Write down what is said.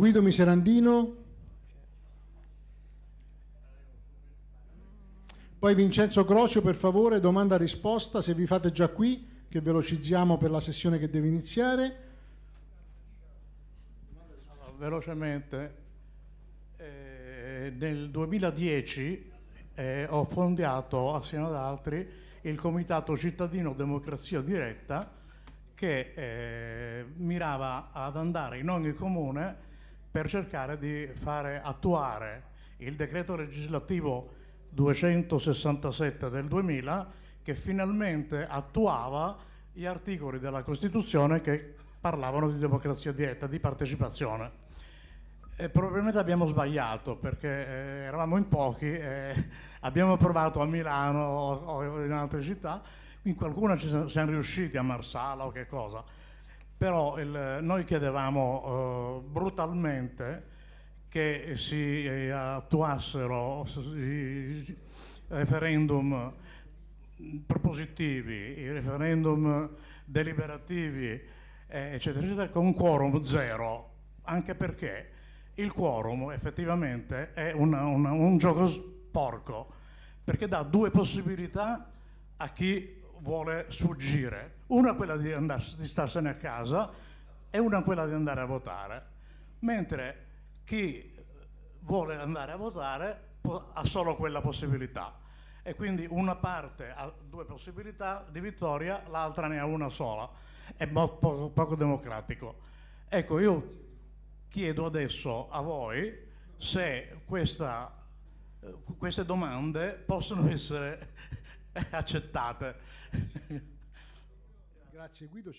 Guido Miserandino. Poi Vincenzo Crocio, per favore, domanda-risposta, se vi fate già qui, che velocizziamo per la sessione che deve iniziare. Allora, velocemente, eh, nel 2010 eh, ho fondato assieme ad altri il Comitato Cittadino Democrazia Diretta che eh, mirava ad andare in ogni comune per cercare di fare attuare il decreto legislativo 267 del 2000 che finalmente attuava gli articoli della Costituzione che parlavano di democrazia diretta, di partecipazione. E probabilmente abbiamo sbagliato perché eh, eravamo in pochi, eh, abbiamo provato a Milano o, o, in altre città, in qualcuna ci siamo riusciti a Marsala o che cosa, però il, noi chiedevamo eh, brutalmente che si eh, attuassero i referendum propositivi, i referendum deliberativi, eh, eccetera, eccetera, con quorum zero, anche perché il quorum effettivamente è una, una, un gioco sporco, perché dà due possibilità a chi vuole sfuggire. Una è quella di, andars- di starsene a casa e una è quella di andare a votare. Mentre chi vuole andare a votare ha solo quella possibilità e quindi una parte ha due possibilità di vittoria, l'altra ne ha una sola. È poco, poco democratico. Ecco, io chiedo adesso a voi se questa, queste domande possono essere accettate. Grazie Guido.